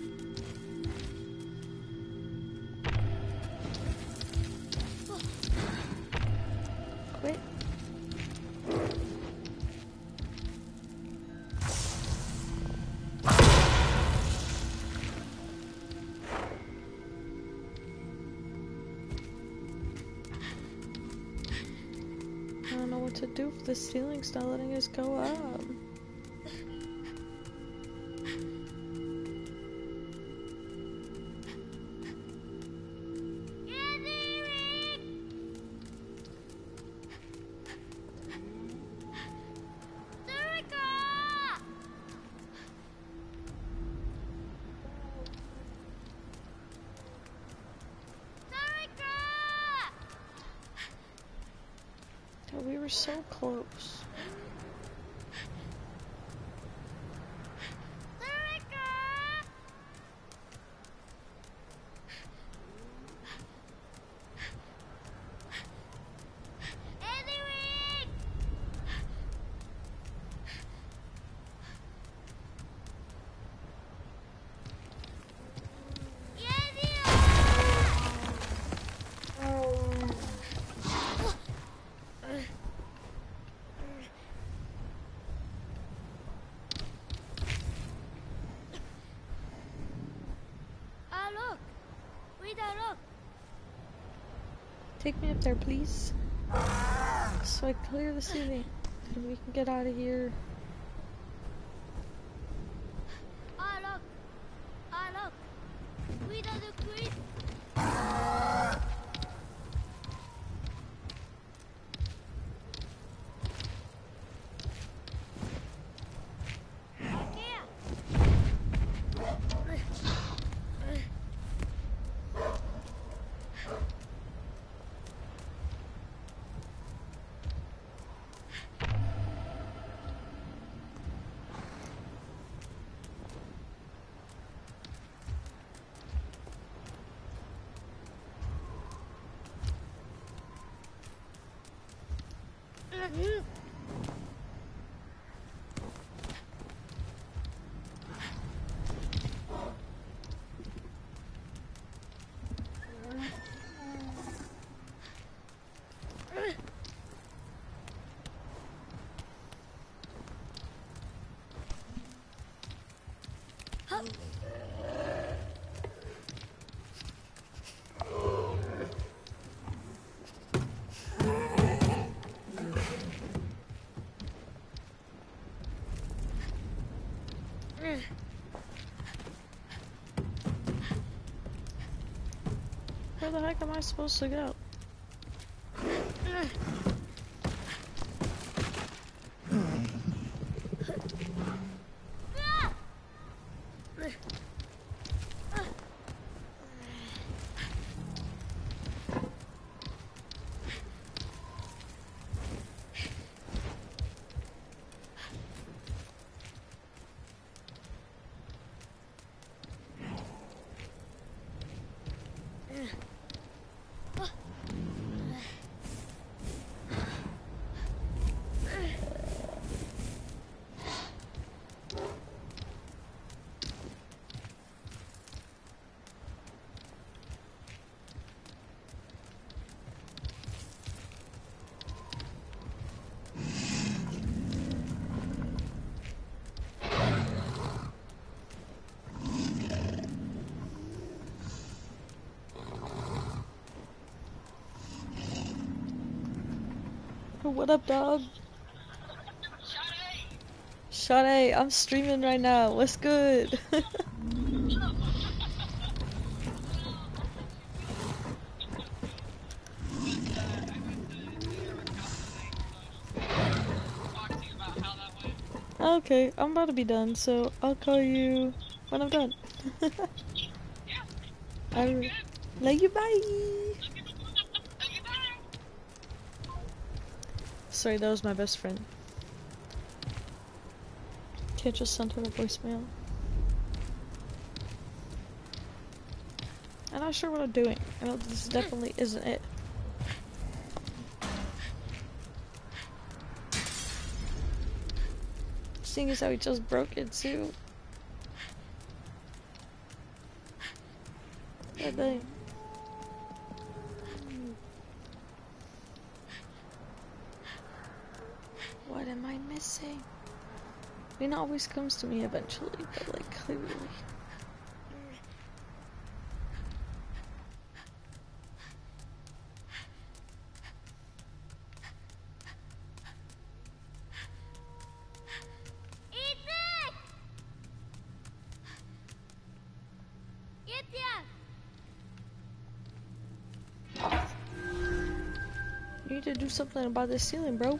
the ceiling's not letting us go up. So close. There, please. So I clear the ceiling. And we can get out of here. The heck am I supposed to go? What up, dog? Sade, I'm streaming right now. What's good? okay, I'm about to be done, so I'll call you when I'm done. I love you, bye. Sorry, that was my best friend. Can't just send her a voicemail. I'm not sure what I'm doing. I know this definitely isn't it. Seeing as how he just broke it too. What am I missing? It always comes to me eventually, but like clearly. You need to do something about this ceiling, bro.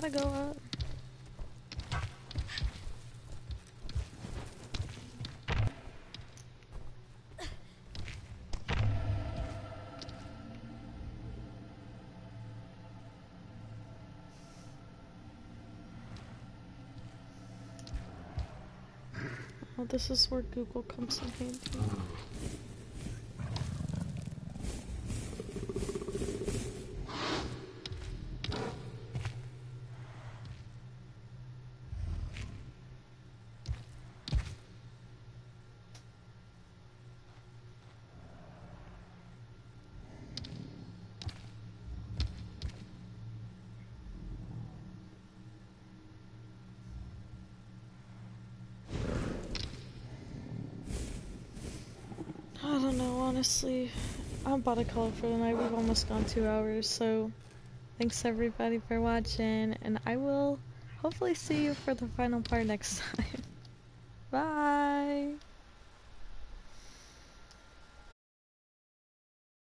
gotta go up. Well, this is where Google comes in handy. I don't know, honestly. I'm about to call it for the night. We've almost gone two hours, so thanks everybody for watching, and I will hopefully see you for the final part next time. Bye!